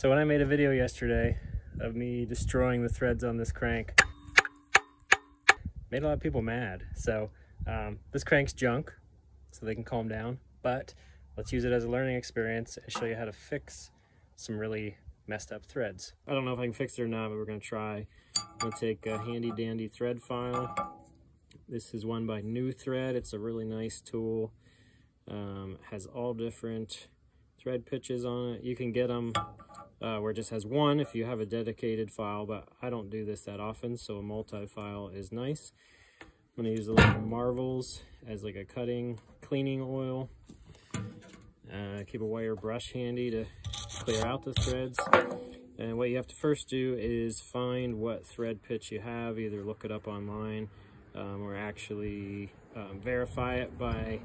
So when I made a video yesterday of me destroying the threads on this crank, made a lot of people mad. So um, this crank's junk, so they can calm down, but let's use it as a learning experience and show you how to fix some really messed up threads. I don't know if I can fix it or not, but we're gonna try. I'm gonna take a handy dandy thread file. This is one by New Thread. It's a really nice tool. Um, has all different thread pitches on it. You can get them uh, where it just has one if you have a dedicated file, but I don't do this that often, so a multi-file is nice. I'm gonna use a little Marvels as like a cutting, cleaning oil. Uh, keep a wire brush handy to clear out the threads. And what you have to first do is find what thread pitch you have, either look it up online um, or actually um, verify it by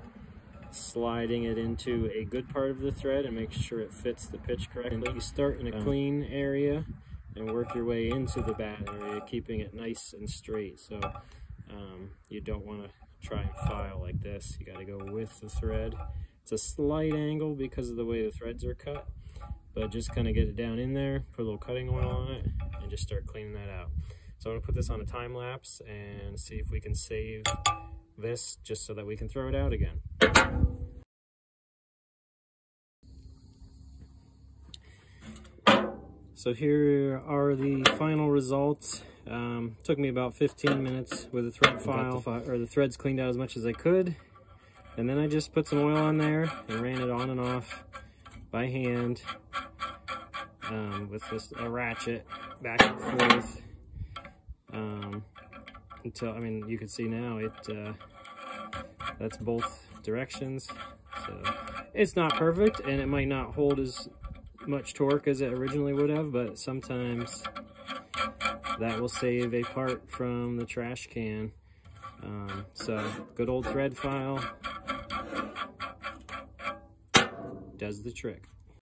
sliding it into a good part of the thread and make sure it fits the pitch correctly. You start in a clean area and work your way into the bad area, keeping it nice and straight. So um, you don't want to try and file like this. You got to go with the thread. It's a slight angle because of the way the threads are cut, but just kind of get it down in there, put a little cutting oil on it, and just start cleaning that out. So I'm gonna put this on a time lapse and see if we can save this just so that we can throw it out again. So here are the final results. Um, took me about 15 minutes with the thread file, the or the threads cleaned out as much as I could. And then I just put some oil on there and ran it on and off by hand um, with this a ratchet back and forth until I mean you can see now it uh, that's both directions. So it's not perfect and it might not hold as much torque as it originally would have but sometimes that will save a part from the trash can. Um, so good old thread file does the trick